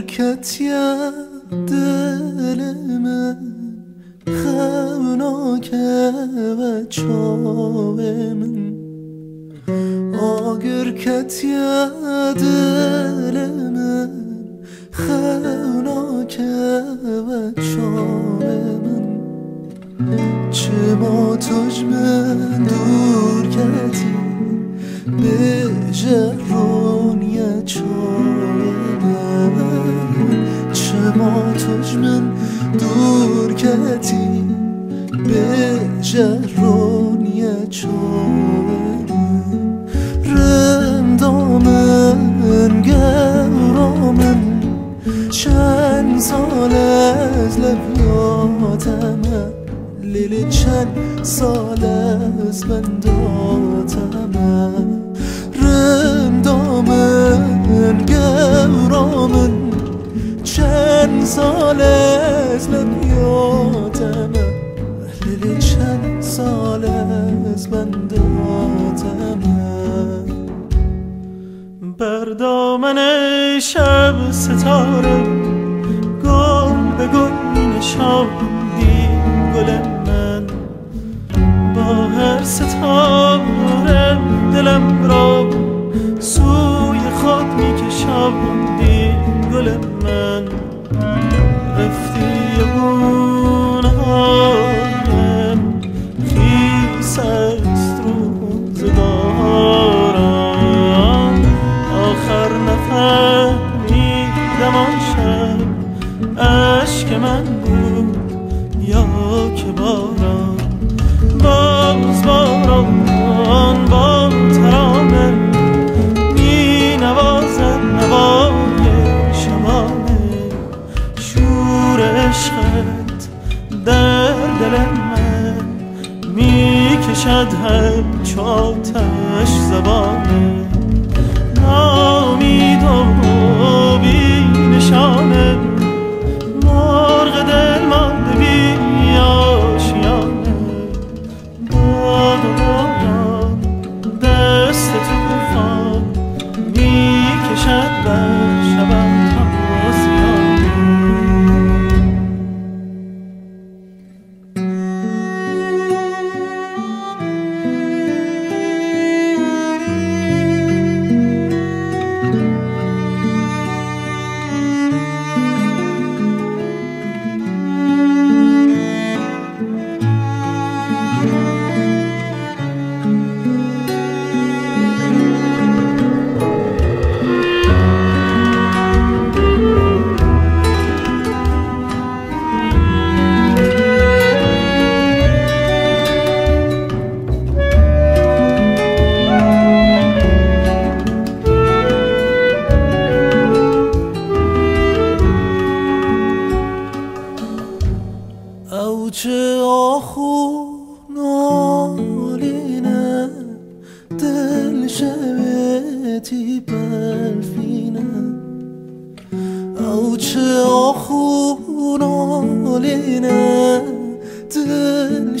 کتیه دل من خوناکه و چاوه من. آگر کتیه دل من خوناکه و چاوه من. دور کتی به جرونی چاره رندامن گرامن چند سال از لبیاتمه لیلی چند سال از بنداتمه رندامن گرامن سال از لبیاتمه لیلی چند سال از بنداتمه بر دامن شب ستاره گل به گل می نشاندی عشقت در دل من می کشد همچو آتش زبانه. نامید و بی نشانه مرغ دل مانده بی آشیانه باد باران دست توفان می کشد بر دل شبتی برفینه او چه آخو نالینه دل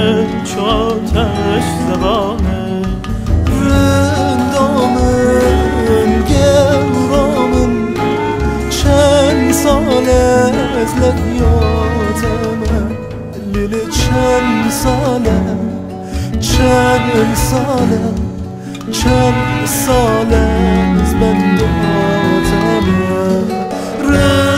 همچو آتش زبانه رندامن گرامن چند سال از لبیاتمه؟ لیل چند ساله چند ساله چند ساله از بنداتمه رندامن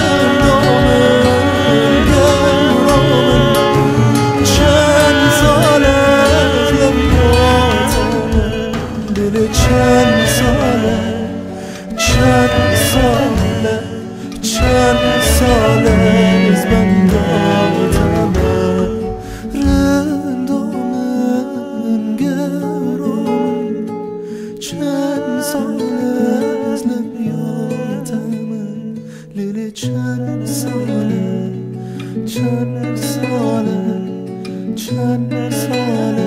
sales bandata rendomen geron chan sales nem yotamen lele chan sale chan sale chan sale